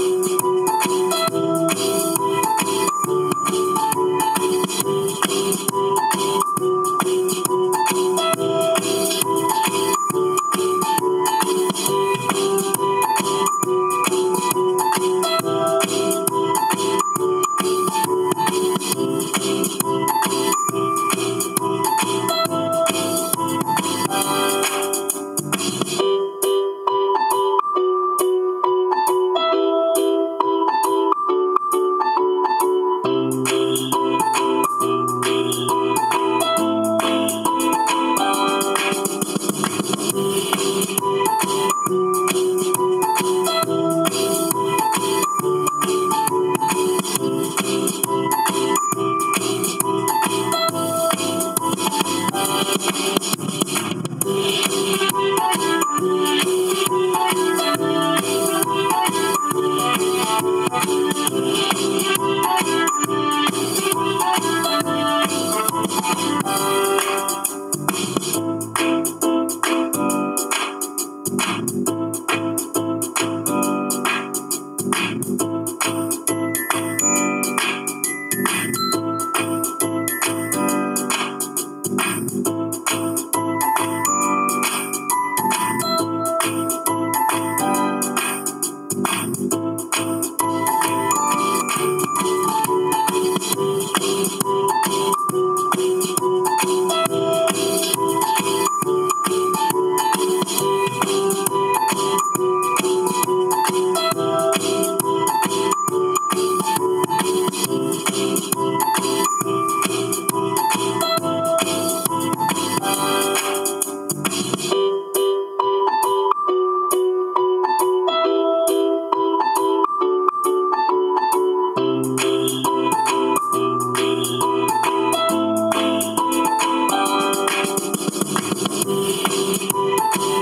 Oh. Bye.